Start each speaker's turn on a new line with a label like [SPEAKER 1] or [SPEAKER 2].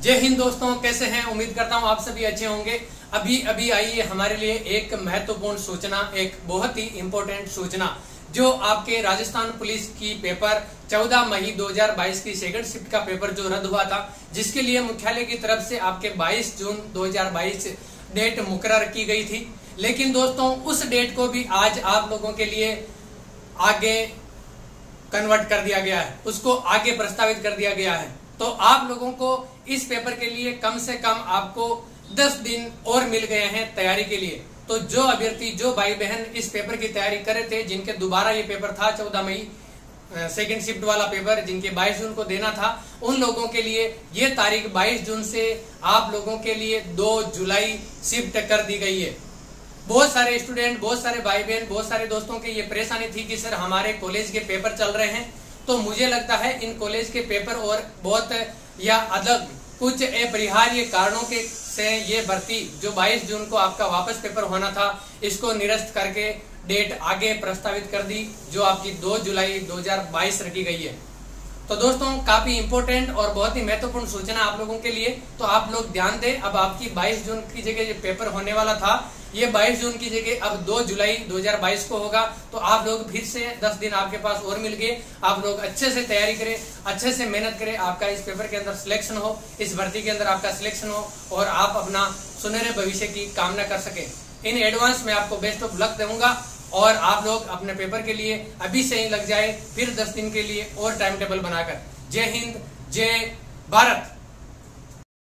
[SPEAKER 1] जय हिंद दोस्तों, कैसे हैं? उम्मीद करता हूँ आप सभी अच्छे होंगे। अभी अभी आई है हमारे लिए एक महत्वपूर्ण सूचना, एक बहुत ही इंपॉर्टेंट सूचना, जो आपके राजस्थान पुलिस की पेपर 14 मई 2022 की सेकंड शिफ्ट का पेपर जो रद्द हुआ था, जिसके लिए मुख्यालय की तरफ़ से आपके 22 जून 2022 डेट मुकर की गई थी। लेकिन दोस्तों, उस डेट को भी आज आप लोगों के लिए आगे कन्वर्ट कर दिया गया है। उसको आगे प्रस्तावित कर दिया गया है। तो आप लोगों को इस पेपर के लिए कम से कम आपको 10 दिन और मिल गए हैं तैयारी के लिए। तो जो अभ्यर्थी, जो भाई बहन इस पेपर की तैयारी करे थे, जिनके दोबारा ये पेपर था, चौदह मई सेकेंड शिफ्ट वाला पेपर, जिनके 22 जून को देना था, उन लोगों के लिए ये तारीख 22 जून से आप लोगों के लिए 2 जुलाई शिफ्ट कर दी गई है। बहुत सारे स्टूडेंट बहुत सारे भाई बहन बहुत सारे दोस्तों की ये परेशानी थी कि, सर, हमारे कॉलेज के पेपर चल रहे हैं तो मुझे लगता है इन कॉलेज के पेपर और बहुत, या अलग कुछ अपरिहार्य कारणों के से ये भर्ती, जो 22 जून को आपका वापस पेपर होना था, इसको निरस्त करके डेट आगे प्रस्तावित कर दी, जो आपकी 2 जुलाई 2022 रखी गई है। तो दोस्तों, काफ़ी इंपोर्टेंट और बहुत ही महत्वपूर्ण सूचना आप लोगों के लिए। तो आप लोग ध्यान दें, अब आपकी 22 जून की जगह जो पेपर होने वाला था। ये 22 जून की जगह अब 2 जुलाई 2022 को होगा। तो आप लोग फिर से 10 दिन आपके पास और मिल गए। आप लोग अच्छे से तैयारी करें, अच्छे से मेहनत करें। आपका इस पेपर के अंदर सिलेक्शन हो, इस भर्ती के अंदर आपका सिलेक्शन हो, और आप अपना सुनहरे भविष्य की कामना कर सके। इन एडवांस में आपको बेस्ट ऑफ़ लक दूँगा। और आप लोग अपने पेपर के लिए अभी से ही लग जाए, फिर दस दिन के लिए और टाइम टेबल बनाकर। जय हिंद, जय भारत।